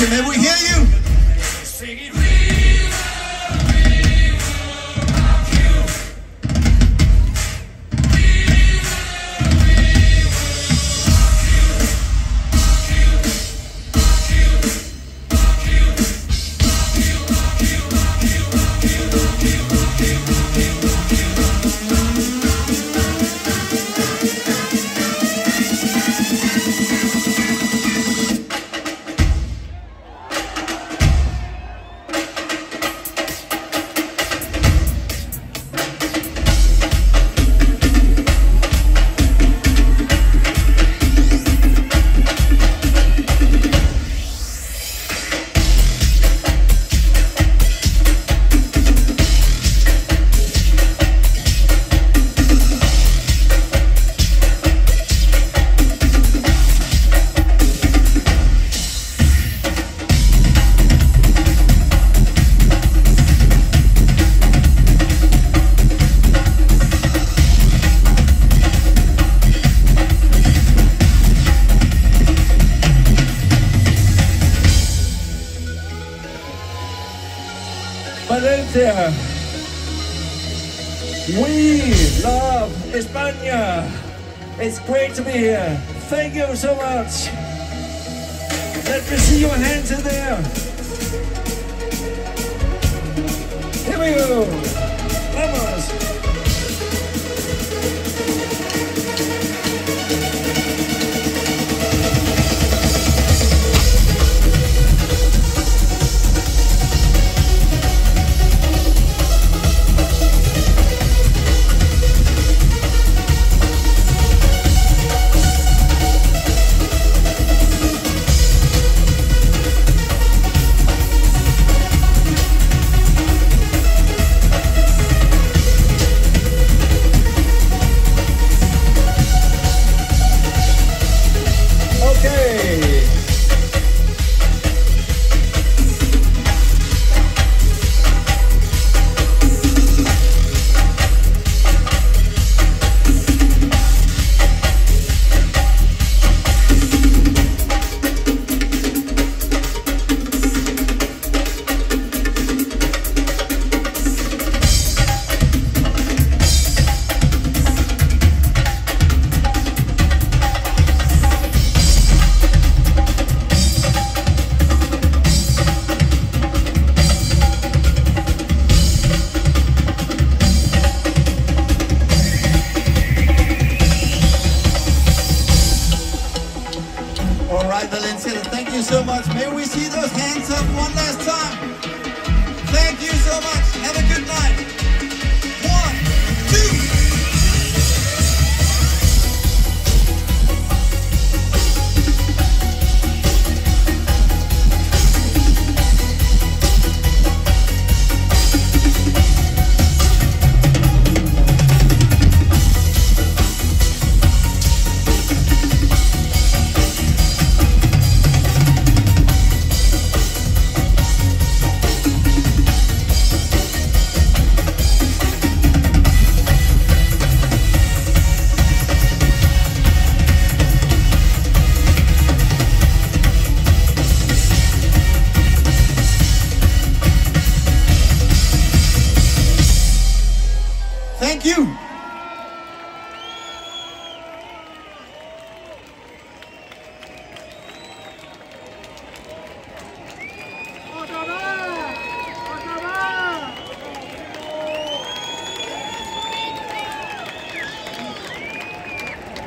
So we We love España. It's great to be here. Thank you so much. Let me see your hands in there. Here we go. Thank you so much. May we see those hands up one last time?